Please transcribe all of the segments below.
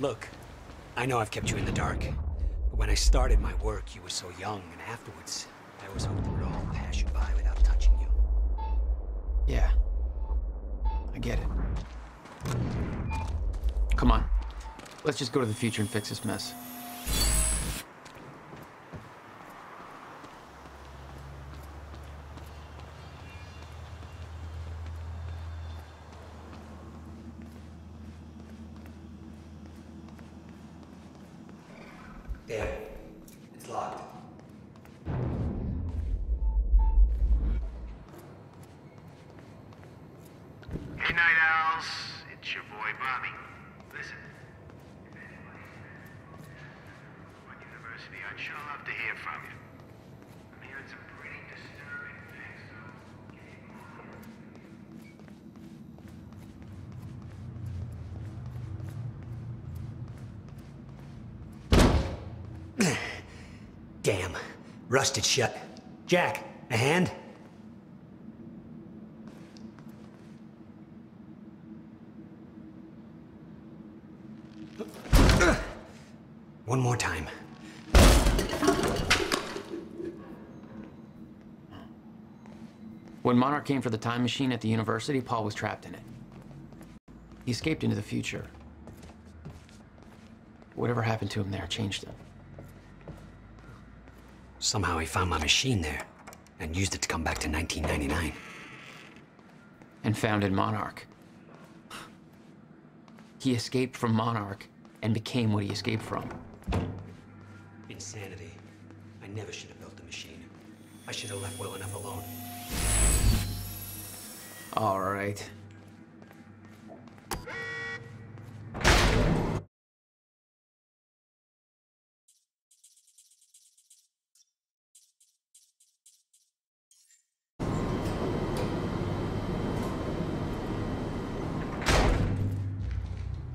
Look, I know I've kept you in the dark, but when I started my work, you were so young, and afterwards, I always hoped it would all pass you by without touching you. Yeah. I get it. Come on. Let's just go to the future and fix this mess. Sure love to hear from you. I'm hearing some pretty disturbing things, so. Damn, rusted shut. Jack, a hand? One more time. When Monarch came for the time machine at the university, Paul was trapped in it. He escaped into the future. Whatever happened to him there changed him. Somehow he found my machine there and used it to come back to 1999. and founded Monarch. He escaped from Monarch and became what he escaped from. Insanity. I never should have built the machine. I should have left well enough alone. All right.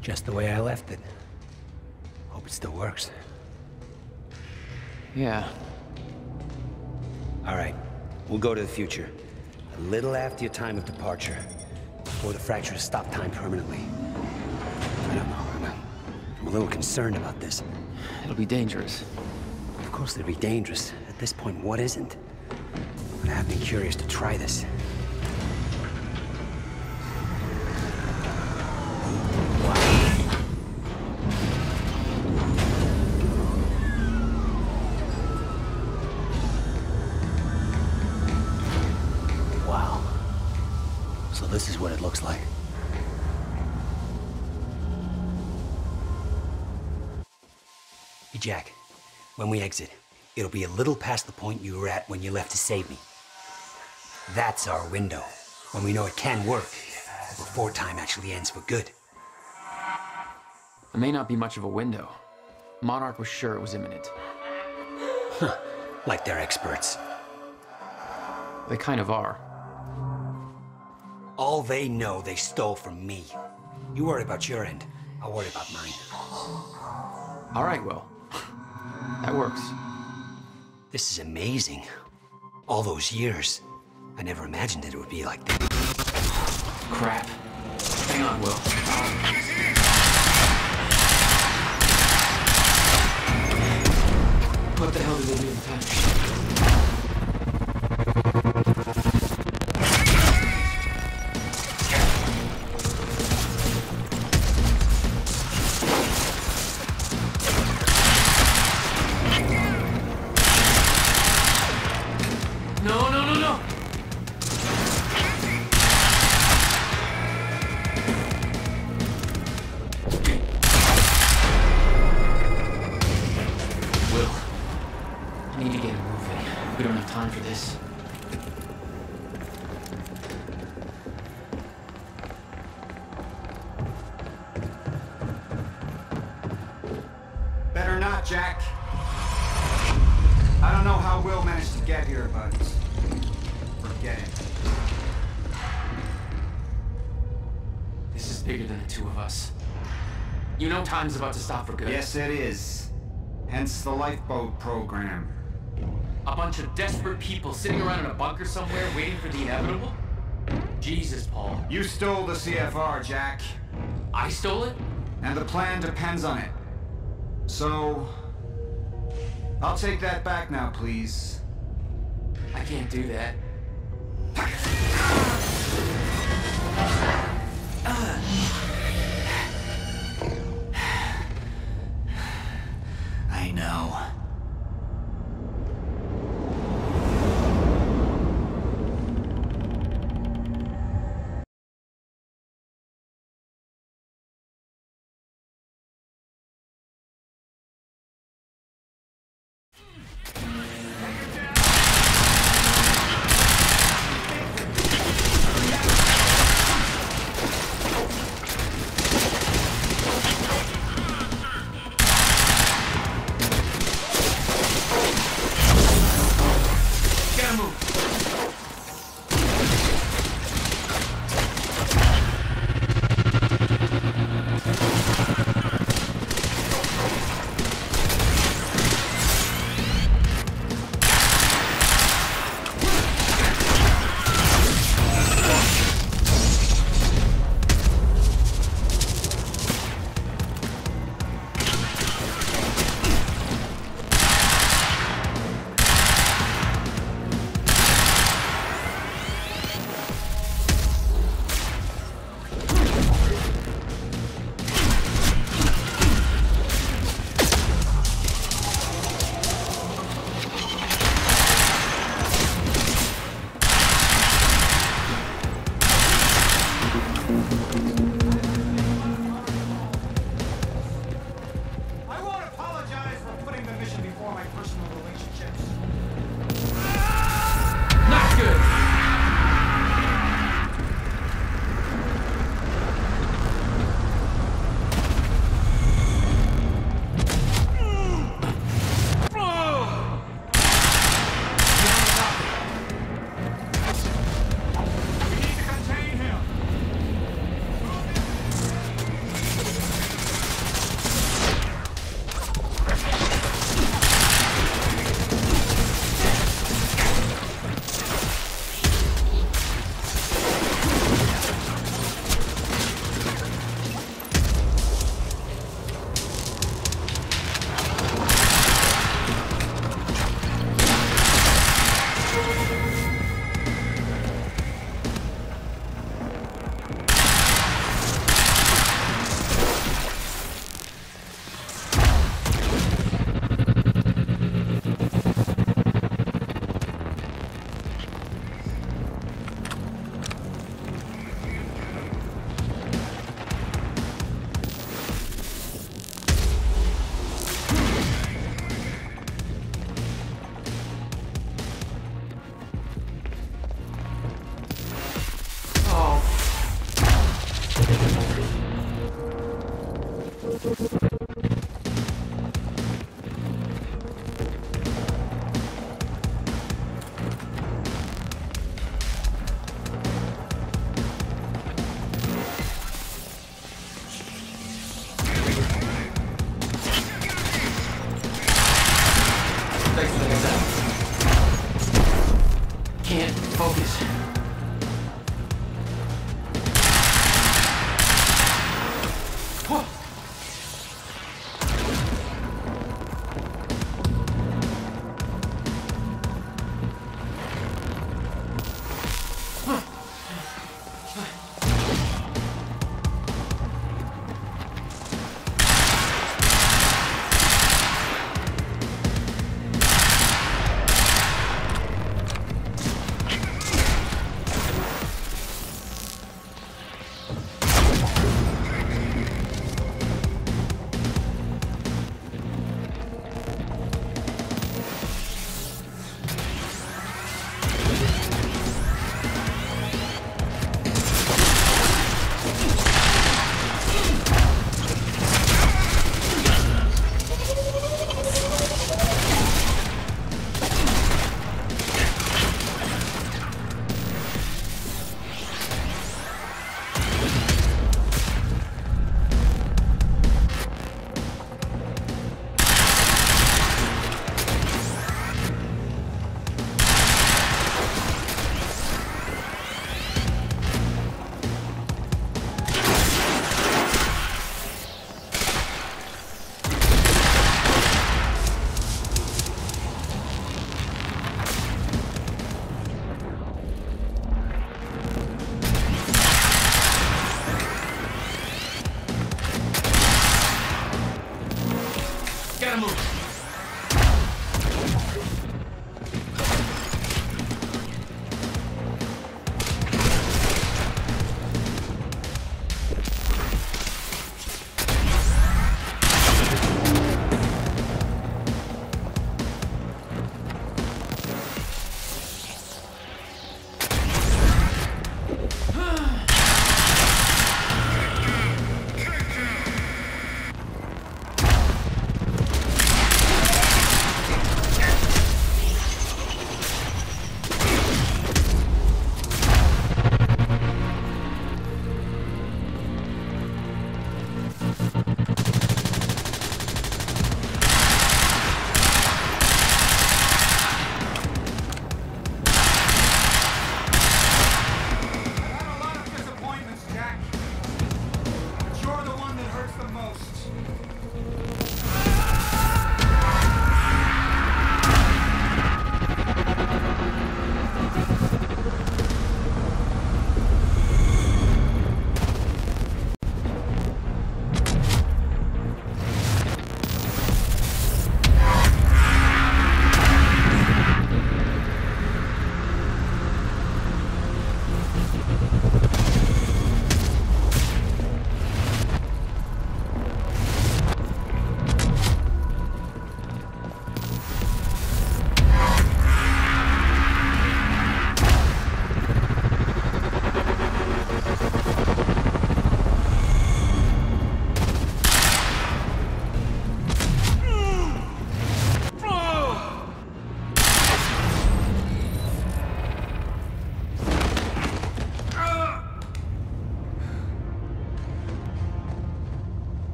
Just the way I left it. Hope it still works. Yeah. All right, we'll go to the future. A little after your time of departure. Before the fracture has stopped time permanently. I don't know. I'm a, I'm a little concerned about this. It'll be dangerous. Of course it'll be dangerous. At this point, what isn't? But I have been curious to try this. We exit, it'll be a little past the point you were at when you left to save me. That's our window, when we know it can work, before time actually ends for good. It may not be much of a window. Monarch was sure it was imminent. Huh. Like they're experts. They kind of are. All they know they stole from me. You worry about your end, I'll worry about mine. All right, Will. That works. This is amazing. All those years. I never imagined that it would be like this. Crap. Hang on, Will. We don't have time for this. Better not, Jack. I don't know how Will managed to get here, but forget it. This is bigger than the two of us. You know time's about to stop for good. Yes, it is. Hence the lifeboat program. A bunch of desperate people sitting around in a bunker somewhere waiting for the inevitable? Jesus, Paul. You stole the CFR, Jack. I stole it? And the plan depends on it. So... I'll take that back now, please. I can't do that.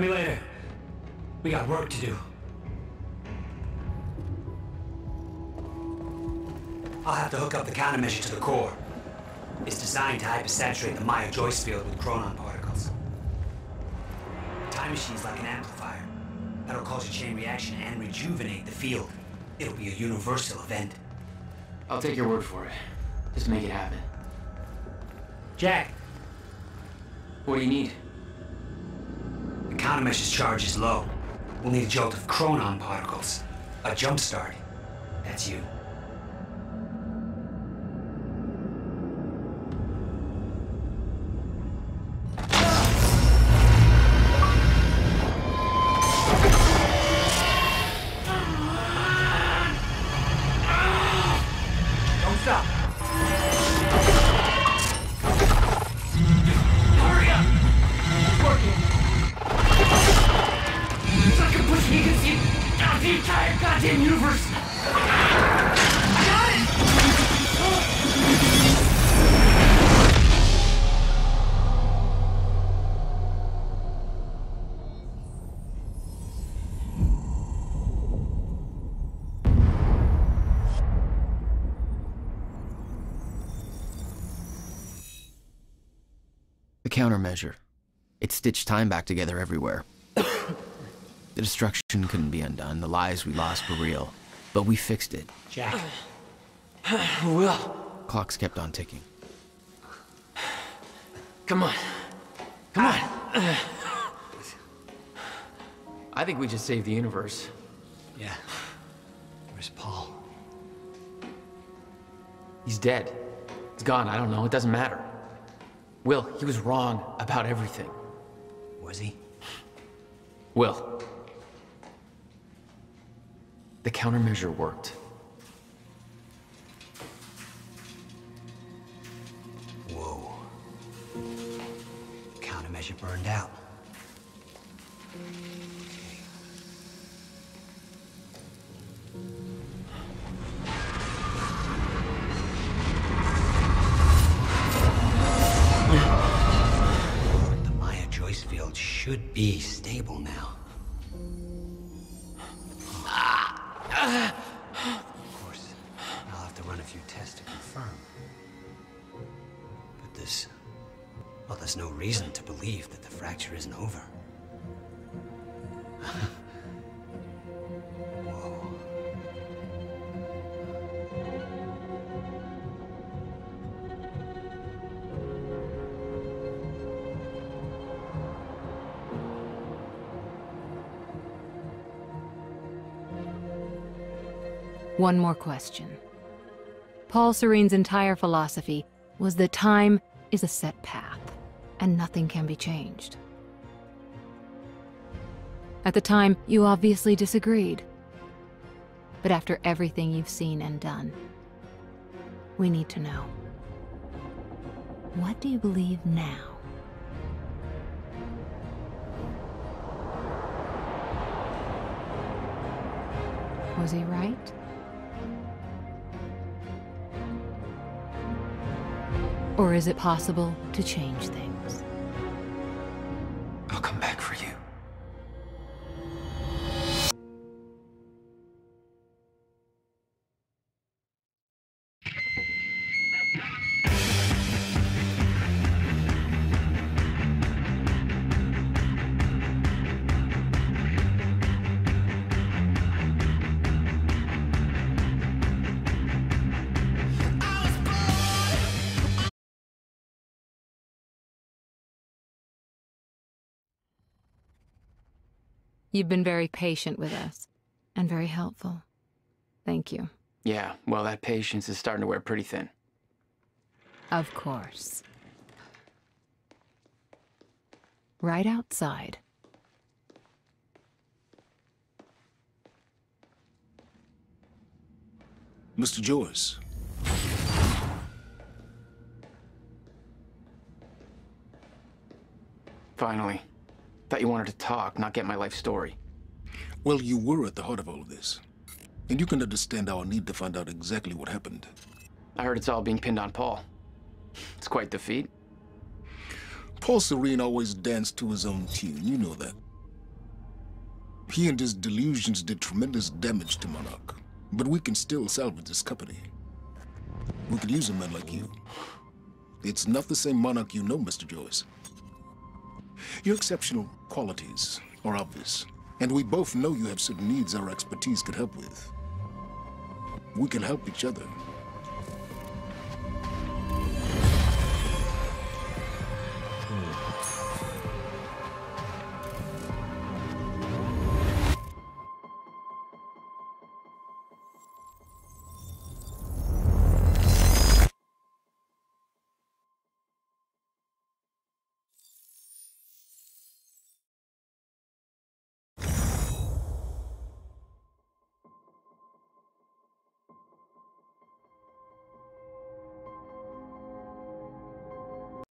Me later. We got work to do. I'll have to hook up the countermeasure to the core. It's designed to hypersaturate the Meyer-Joyce field with chronon particles. Time machine's like an amplifier. That'll cause a chain reaction and rejuvenate the field. It'll be a universal event. I'll take your word for it. Just make it happen. Jack, What do you need? Countermeasure's charge is low. We'll need a jolt of chronon particles. A jump start. That's you. Countermeasure. It stitched time back together everywhere. the destruction couldn't be undone. The lives we lost were real. But we fixed it. Jack, Will, Clocks kept on ticking. come on. Come on. I think we just saved the universe. yeah. Where's Paul? He's dead. He's gone. I don't know. It doesn't matter. Will, he was wrong about everything. Was he? Will. The countermeasure worked. Whoa. Countermeasure burned out. Be stable now. Of course, I'll have to run a few tests to confirm. But there's. Well, there's no reason to believe that the fracture isn't over. One more question. Paul Serene's entire philosophy was that time is a set path, and nothing can be changed. At the time, you obviously disagreed. But after everything you've seen and done, we need to know. What do you believe now? Was he right? Or is it possible to change things? You've been very patient with us, and very helpful. Thank you. Yeah, well, that patience is starting to wear pretty thin. Of course. Right outside. Mr. Joyce, Finally. Thought you wanted to talk, not get my life story. well, you were at the heart of all of this. And you can understand our need to find out exactly what happened. I heard it's all being pinned on Paul. It's quite the feat. Paul Serene always danced to his own tune, you know that. He and his delusions did tremendous damage to Monarch, but we can still salvage this company. We could use a man like you. It's not the same Monarch you know, Mr. Joyce. Your exceptional qualities are obvious, and we both know you have certain needs our expertise could help with. We can help each other.